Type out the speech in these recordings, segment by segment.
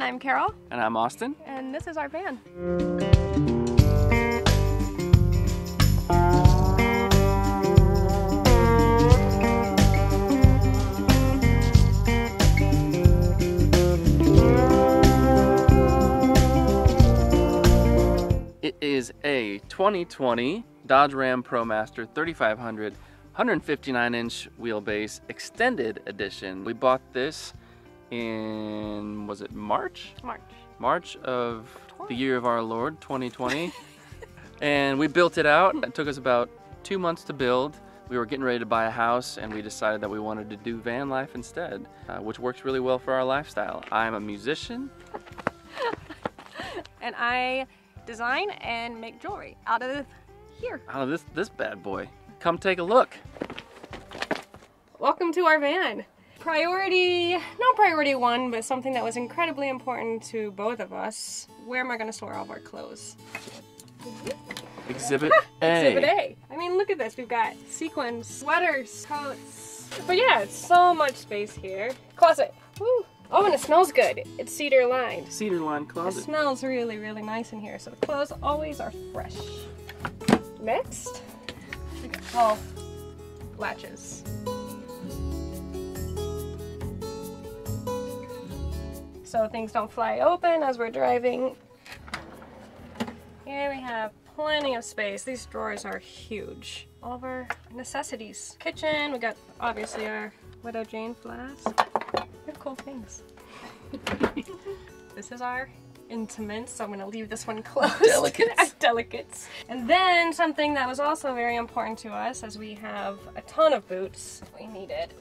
everyone, I'm Karol. And I'm Austin. And this is our van. It is a 2020 Dodge Ram ProMaster 3500 159 inch wheelbase extended edition. We bought this in, was it March? March. March of the year of our Lord 2020. and we built it out. It took us about two months to build. We were getting ready to buy a house and we decided that we wanted to do van life instead, uh, which works really well for our lifestyle. I'm a musician. and I design and make jewelry out of here. Out of this, this bad boy. Come take a look. Welcome to our van. Priority, not priority one, but something that was incredibly important to both of us. Where am I gonna store all of our clothes? Exhibit A. Exhibit A. I mean, look at this. We've got sequins, sweaters, coats. But yeah, it's so much space here. Closet. Woo. Oh, and it smells good. It's cedar lined. Cedar line It closet. smells really, really nice in here, so the clothes always are fresh. Next, we got all latches. So things don't fly open as we're driving. Here we have plenty of space. These drawers are huge. All of our necessities. Kitchen, we got obviously our Widow Jane flask. We have cool things. this is our intimates, so I'm gonna leave this one closed. Delicates. Delicates. And then something that was also very important to us, as we have a ton of boots, we needed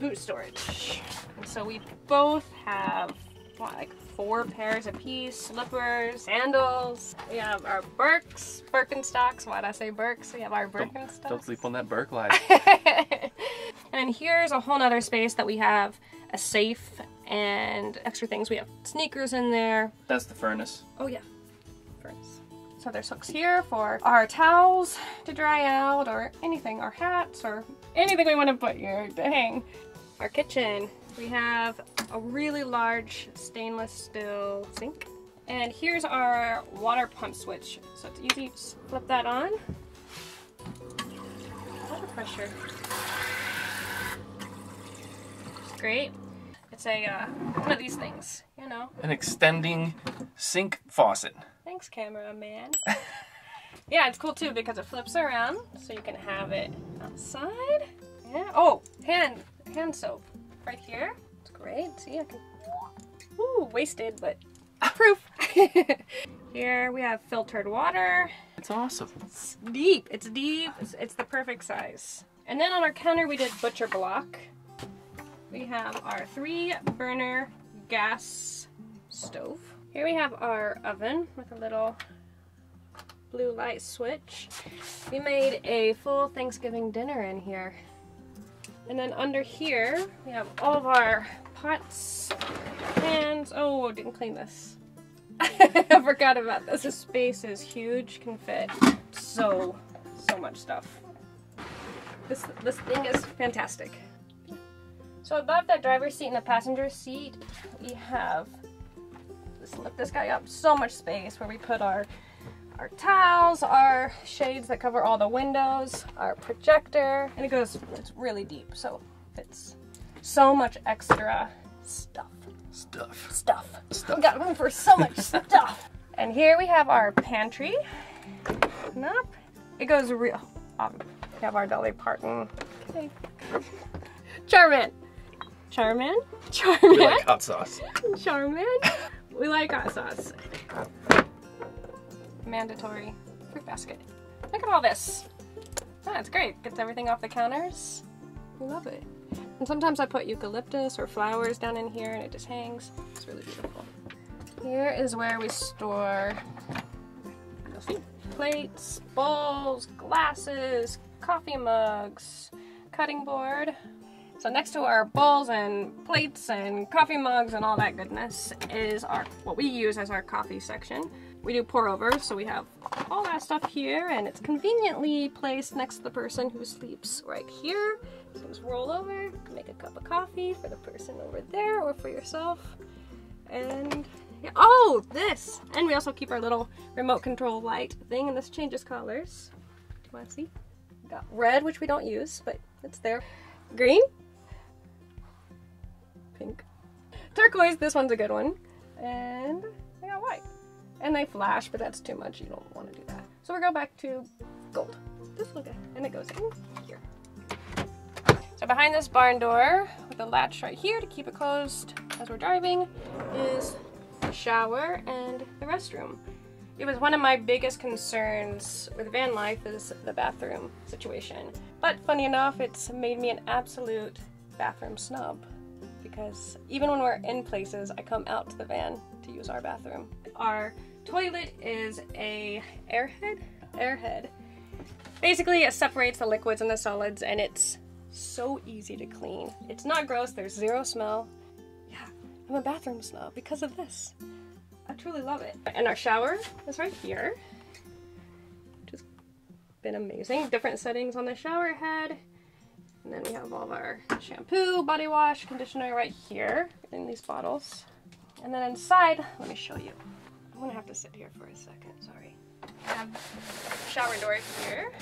boot storage. And so we both have what, like four pairs of piece, slippers, sandals. We have our Birks, Birkenstocks. Why'd I say Birks? We have our Birkenstocks. Don't sleep on that Birk life. and here's a whole nother space that we have a safe and extra things. We have sneakers in there. That's the furnace. Oh yeah, furnace. So there's hooks here for our towels to dry out or anything, our hats or anything we want to put here to hang. Our kitchen, we have a really large stainless steel sink. And here's our water pump switch. So it's easy, just flip that on. Water pressure. It's great. It's a, uh, one of these things, you know. An extending sink faucet. Thanks, cameraman. yeah, it's cool too because it flips around, so you can have it outside. Yeah. Oh, hand hand soap right here. It's great. See, I can. Ooh, wasted, but proof. here we have filtered water. It's awesome. It's deep. It's deep. It's, it's the perfect size. And then on our counter we did butcher block. We have our three burner gas stove. Here we have our oven with a little blue light switch. We made a full Thanksgiving dinner in here. And then under here, we have all of our pots, pans. Oh, didn't clean this. I forgot about this. This space is huge, can fit so, so much stuff. This, this thing is fantastic. So above that driver's seat and the passenger seat, we have let's lift this guy up. So much space where we put our our towels, our shades that cover all the windows, our projector, and it goes it's really deep, so it's so much extra stuff. Stuff. Stuff. Stuff. We got room for so much stuff. And here we have our pantry. Nope. It goes real. Um, we have our Dolly Parton. Okay. Charmin. Charmin. Charmin. We like hot sauce. Charmin. We like hot sauce. Mandatory fruit basket. Look at all this. Oh, it's great. Gets everything off the counters. We love it. And sometimes I put eucalyptus or flowers down in here and it just hangs. It's really beautiful. Here is where we store plates, bowls, glasses, coffee mugs, cutting board. So next to our bowls and plates and coffee mugs and all that goodness is our what we use as our coffee section. We do pour over, so we have all that stuff here, and it's conveniently placed next to the person who sleeps right here. So just roll over, make a cup of coffee for the person over there or for yourself. And yeah, oh, this. And we also keep our little remote control light thing, and this changes colors. Do you want to see? Got red, which we don't use, but it's there. Green. Pink. Turquoise, this one's a good one. And I got white. And they flash, but that's too much. You don't want to do that. So we go back to gold. This little guy. And it goes in here. So behind this barn door, with a latch right here to keep it closed as we're driving, is the shower and the restroom. It was one of my biggest concerns with van life is the bathroom situation. But funny enough, it's made me an absolute bathroom snub because even when we're in places, I come out to the van to use our bathroom. Our toilet is a airhead, airhead. Basically, it separates the liquids and the solids and it's so easy to clean. It's not gross, there's zero smell. Yeah, I'm a bathroom snob because of this. I truly love it. And our shower is right here. Just been amazing. Different settings on the shower head. And then we have all of our shampoo, body wash, conditioner right here in these bottles. And then inside, let me show you. I'm gonna have to sit here for a second, sorry. I have shower door here.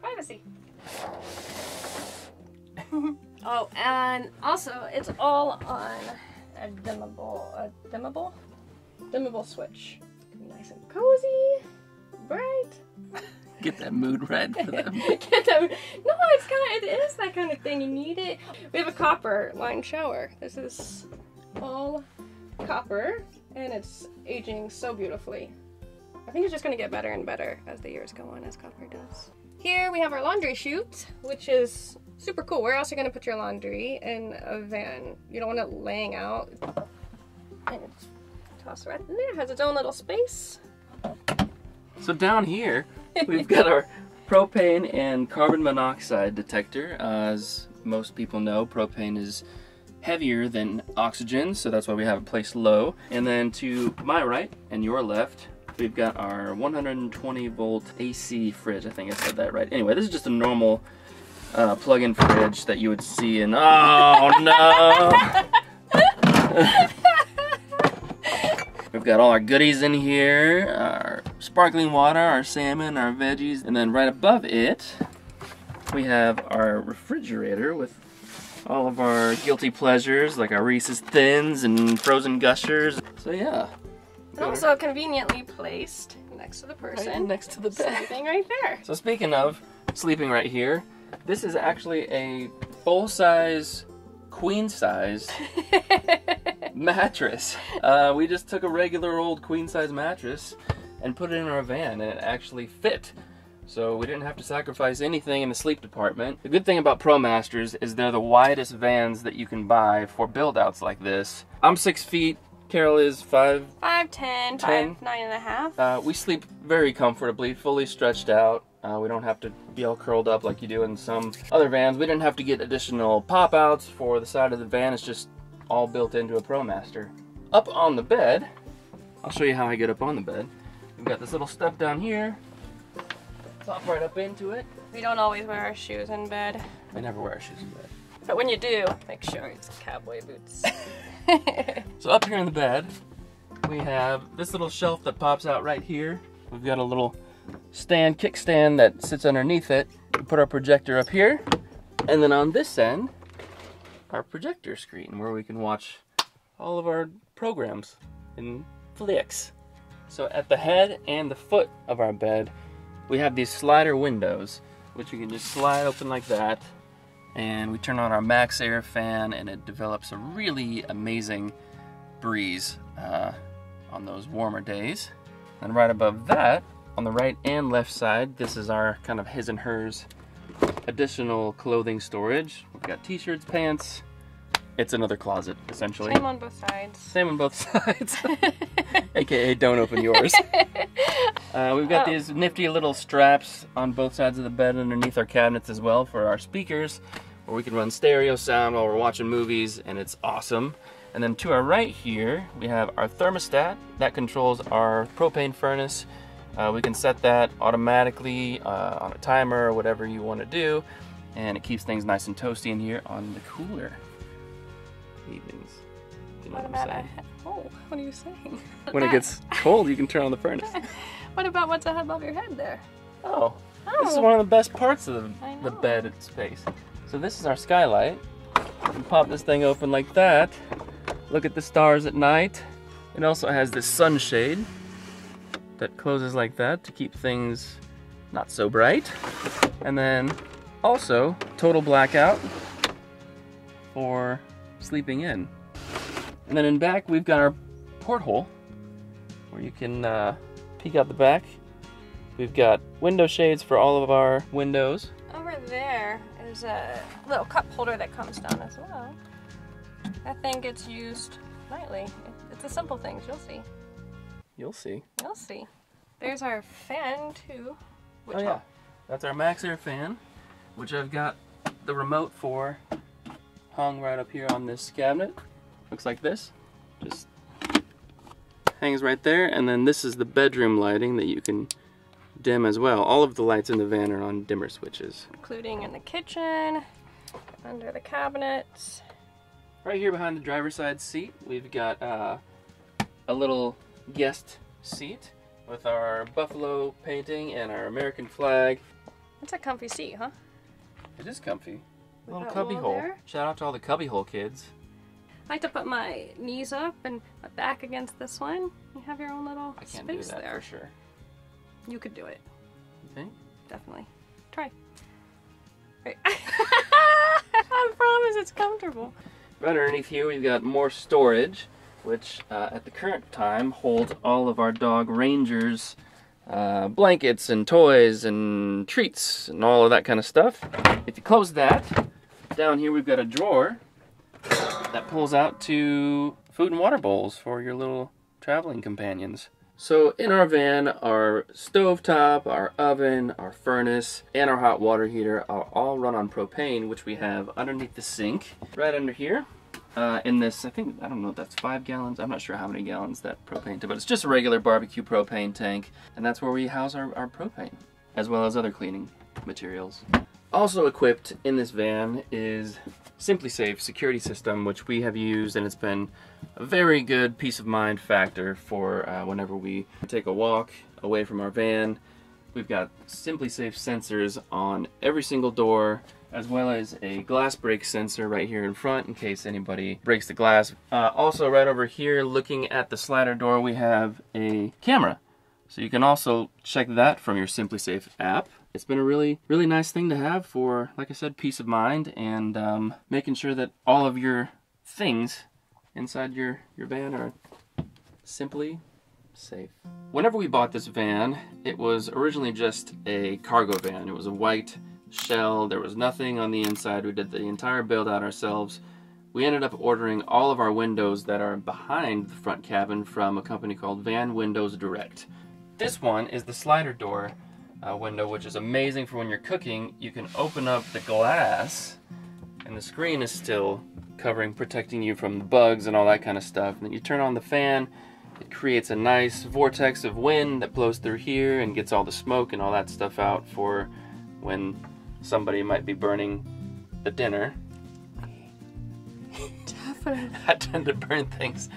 Privacy. oh, and also it's all on a dimmable, a dimmable, dimmable switch. Nice and cozy, bright. Get that mood red for them. Get them. No, it's kind of, it is that kind of thing. You need it. We have a copper line shower. This is all copper and it's aging so beautifully. I think it's just gonna get better and better as the years go on, as copper does. Here we have our laundry chute, which is super cool. Where else are you gonna put your laundry in a van? You don't want it laying out. And it's tossed right in there. Has its own little space. So down here, we've got our propane and carbon monoxide detector. As most people know, propane is heavier than oxygen, so that's why we have it placed low. And then to my right and your left, we've got our 120 volt AC fridge. I think I said that right. Anyway, this is just a normal uh, plug-in fridge that you would see in. Oh no! We've got all our goodies in here, our sparkling water, our salmon, our veggies, and then right above it, we have our refrigerator with all of our guilty pleasures, like our Reese's Thins and frozen gushers. So yeah. And also conveniently placed next to the person. Right next to the bed. Sleeping right there. So speaking of sleeping right here, this is actually a full-size, queen-size mattress. Uh, we just took a regular old queen-size mattress and put it in our van, and it actually fit. So we didn't have to sacrifice anything in the sleep department. The good thing about ProMasters is they're the widest vans that you can buy for build-outs like this. I'm six feet, Karol is five. Five, ten, Ten. five, nine and a half. Uh, we sleep very comfortably, fully stretched out. Uh, we don't have to be all curled up like you do in some other vans. We didn't have to get additional pop-outs for the side of the van. It's just all built into a ProMaster. Up on the bed, I'll show you how I get up on the bed. We've got this little step down here. Pop right up into it. We don't always wear our shoes in bed. I never wear our shoes in bed. But when you do, make sure it's cowboy boots. So up here in the bed, we have this little shelf that pops out right here. We've got a little stand, kickstand that sits underneath it. We put our projector up here, and then on this end, our projector screen where we can watch all of our programs and flicks. So at the head and the foot of our bed, we have these slider windows, which we can just slide open like that. And we turn on our MaxxAir fan, and it develops a really amazing breeze uh, on those warmer days. And right above that, on the right and left side, this is our kind of his and hers additional clothing storage. We've got t-shirts, pants. It's another closet, essentially. Same on both sides. Same on both sides. AKA don't open yours. Uh, we've got Oh. these nifty little straps on both sides of the bed underneath our cabinets as well for our speakers, where we can run stereo sound while we're watching movies, and it's awesome. And then to our right here, we have our thermostat that controls our propane furnace. Uh, we can set that automatically uh, on a timer or whatever you want to do. and it keeps things nice and toasty in here on the cooler evenings. You know What what, about I'm a saying? Oh, what are you saying? When it gets cold, you can turn on the furnace. What about what's above your head there? Oh, Oh, this is oh. one of the best parts of the, the bed space. So this is our skylight. You pop this thing open like that. Look at the stars at night. It also has this sunshade that closes like that to keep things not so bright. And then also total blackout for sleeping in. And then in back we've got our porthole where you can uh, peek out the back. We've got window shades for all of our windows. over there is a little cup holder that comes down as well. That thing gets used nightly. It's the simple things. You'll see. You'll see. You'll see. There's our fan too. Which oh yeah, that's our MaxxAir fan, which I've got the remote for hung right up here on this cabinet. Looks like this. Just hangs right there, and then this is the bedroom lighting that you can dim as well. All of the lights in the van are on dimmer switches. including in the kitchen, under the cabinets. Right here behind the driver's side seat, we've got uh, a little guest seat with our buffalo painting and our American flag. It's a comfy seat, huh? It is comfy. With little that cubby hole. there. Shout out to all the cubby hole kids. I like to put my knees up and my back against this one. You have your own little I can't space do that there. for sure. You could do it, You think? definitely. Try. Right. I promise it's comfortable. Right underneath here, we've got more storage, which uh, at the current time holds all of our dog Rangers uh, blankets and toys and treats and all of that kind of stuff. If you close that, down here we've got a drawer that pulls out to food and water bowls for your little traveling companions. So in our van, our stovetop, our oven, our furnace, and our hot water heater are all run on propane, which we have underneath the sink, right under here. Uh, in this, I think, I don't know if that's five gallons. I'm not sure how many gallons that propane, took, but it's just a regular barbecue propane tank. And that's where we house our, our propane, as well as other cleaning materials. Also equipped in this van is SimpliSafe security system, which we have used, and it's been a very good peace of mind factor for uh, whenever we take a walk away from our van. We've got SimpliSafe sensors on every single door, as well as a glass break sensor right here in front in case anybody breaks the glass. Uh, also, right over here, looking at the slider door, we have a camera. So you can also check that from your SimpliSafe app. It's been a really, really nice thing to have for, like I said, peace of mind and um, making sure that all of your things inside your, your van are simply safe. Whenever we bought this van, it was originally just a cargo van. It was a white shell. There was nothing on the inside. We did the entire build out ourselves. We ended up ordering all of our windows that are behind the front cabin from a company called Van Windows Direct. This one is the slider door uh, window, which is amazing for when you're cooking. You can open up the glass, and the screen is still covering, protecting you from the bugs and all that kind of stuff. And then you turn on the fan, it creates a nice vortex of wind that blows through here and gets all the smoke and all that stuff out for when somebody might be burning the dinner. Definitely. I tend to burn things,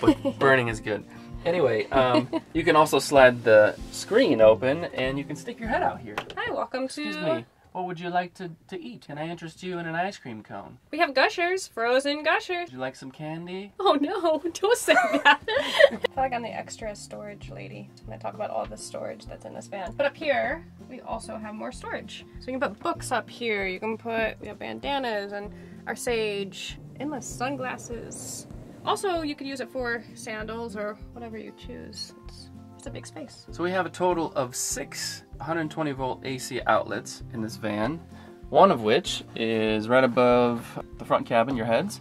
but burning is good. Anyway, um, you can also slide the screen open and you can stick your head out here. Hi, welcome Excuse me, what would you like to, to eat? Can I interest you in an ice cream cone? We have gushers, frozen gushers. Would you like some candy? Oh no, don't say that. I feel like I'm the extra storage lady when I talk about all the storage that's in this van. But up here, we also have more storage. So you can put books up here, you can put, we have bandanas and our sage, endless sunglasses. Also, you could use it for sandals or whatever you choose. It's, it's a big space. So we have a total of six 120 volt AC outlets in this van, one of which is right above the front cabin, your heads.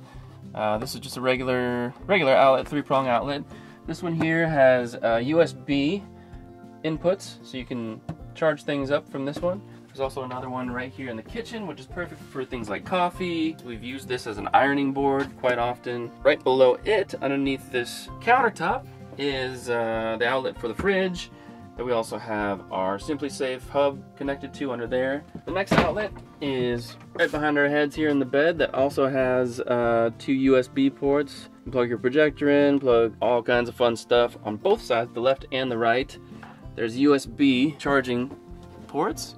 Uh, this is just a regular regular outlet, three prong outlet. This one here has uh, USB inputs, so you can charge things up from this one. There's also another one right here in the kitchen, which is perfect for things like coffee. We've used this as an ironing board quite often. Right below it, underneath this countertop, is uh, the outlet for the fridge. that we also have our SimpliSafe hub connected to under there. The next outlet is right behind our heads here in the bed that also has uh, two USB ports. You plug your projector in, plug all kinds of fun stuff on both sides, the left and the right. There's USB charging ports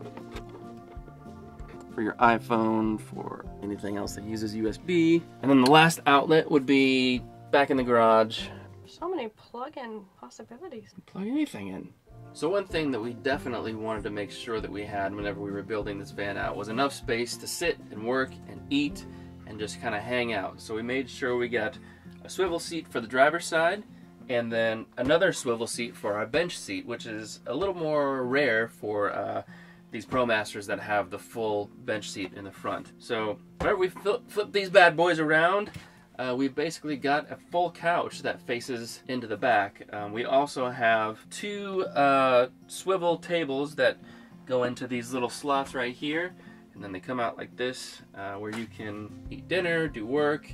for your iPhone, for anything else that uses USB. And then the last outlet would be back in the garage. So many plug-in possibilities. Plug anything in. So one thing that we definitely wanted to make sure that we had whenever we were building this van out was enough space to sit and work and eat and just kind of hang out. So we made sure we got a swivel seat for the driver's side and then another swivel seat for our bench seat, which is a little more rare for uh, these ProMasters that have the full bench seat in the front. So whenever we flip, flip these bad boys around, uh, we've basically got a full couch that faces into the back. Um, we also have two uh, swivel tables that go into these little slots right here, and then they come out like this, uh, where you can eat dinner, do work,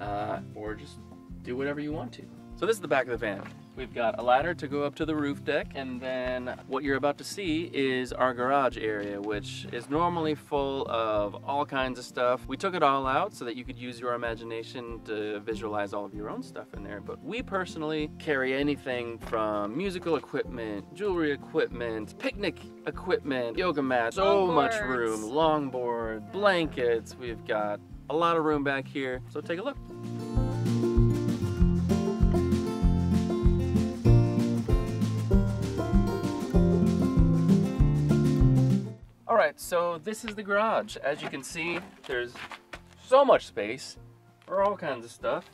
uh, or just do whatever you want to. So this is the back of the van. We've got a ladder to go up to the roof deck, and then what you're about to see is our garage area, which is normally full of all kinds of stuff. We took it all out so that you could use your imagination to visualize all of your own stuff in there, but we personally carry anything from musical equipment, jewelry equipment, picnic equipment, yoga mats, so much room, longboard, blankets. We've got a lot of room back here, so take a look. Right, so this is the garage. As you can see, there's so much space for all kinds of stuff.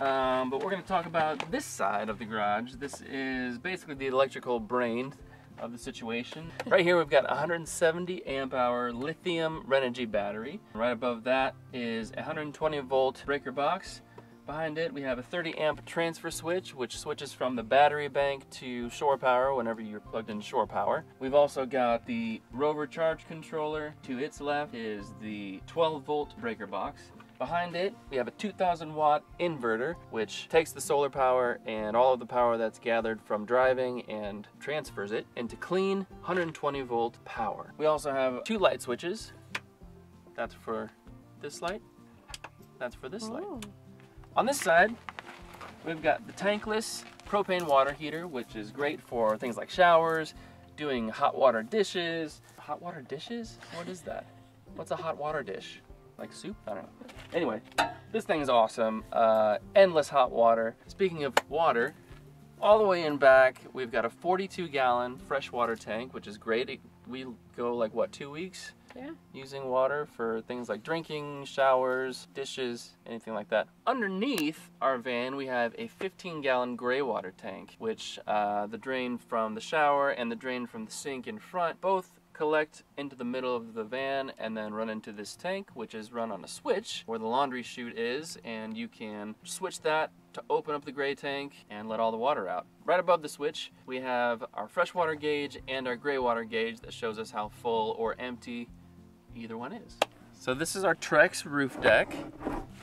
Um, but we're going to talk about this side of the garage. This is basically the electrical brain of the situation. Right here we've got a 170 amp hour lithium Renogy battery. Right above that is a 120 volt breaker box. Behind it we have a 30 amp transfer switch which switches from the battery bank to shore power whenever you're plugged in shore power. We've also got the Rover charge controller. To its left is the 12 volt breaker box. Behind it, we have a 2000 watt inverter, which takes the solar power and all of the power that's gathered from driving and transfers it into clean 120 volt power. We also have two light switches. That's for this light. That's for this light. Oh. On this side, we've got the tankless propane water heater, which is great for things like showers, doing hot water dishes. Hot water dishes? What is that? What's a hot water dish? Like soup? I don't know. Anyway, this thing is awesome. Uh, endless hot water. Speaking of water, all the way in back, we've got a 42 gallon freshwater tank, which is great. It, we go like, what, two weeks? Yeah. using water for things like drinking, showers, dishes, anything like that. Underneath our van, we have a 15 gallon gray water tank, which uh, the drain from the shower and the drain from the sink in front both collect into the middle of the van and then run into this tank, which is run on a switch where the laundry chute is, and you can switch that to open up the gray tank and let all the water out. Right above the switch, we have our freshwater gauge and our gray water gauge that shows us how full or empty either one is. So this is our Trex roof deck.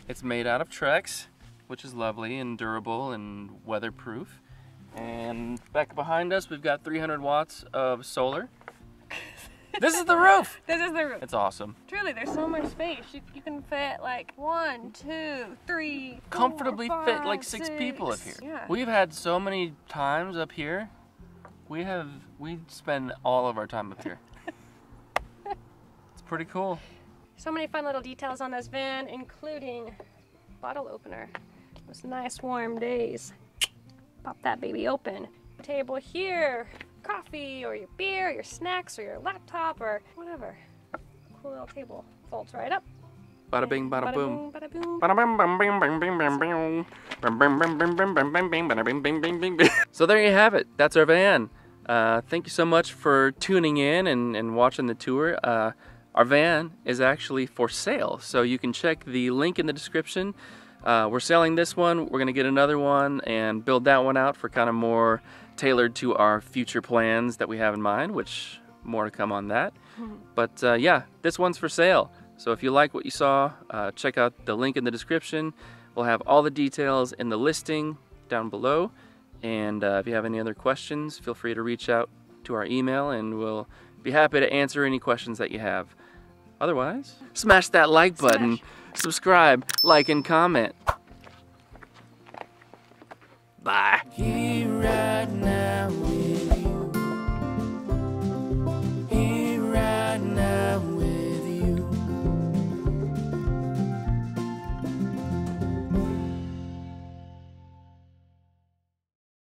It's made out of Trex, which is lovely and durable and weatherproof. And back behind us, we've got 300 watts of solar. this is the roof! This is the roof. It's awesome. Truly, there's so much space. You, you can fit like one, two, three, Comfortably fit like five, six people up here. Yeah. We've had so many times up here. We have, we spend all of our time up here. Pretty cool. So many fun little details on this van, including bottle opener. Those nice warm days. Pop that baby open. Table here, coffee or your beer, your snacks or your laptop or whatever. Cool little table. Folds right up. Bada bing, bada boom. Bada boom. So there you have it. That's our van. Uh, thank you so much for tuning in and, and watching the tour. Uh, our van is actually for sale, so you can check the link in the description. Uh, we're selling this one. We're going to get another one and build that one out for kind of more tailored to our future plans that we have in mind, which more to come on that. But uh, yeah, this one's for sale. So if you like what you saw, uh, check out the link in the description. We'll have all the details in the listing down below. And uh, if you have any other questions, feel free to reach out to our email and we'll be happy to answer any questions that you have. Otherwise, smash that like button, subscribe, like, and comment. Bye. Here right now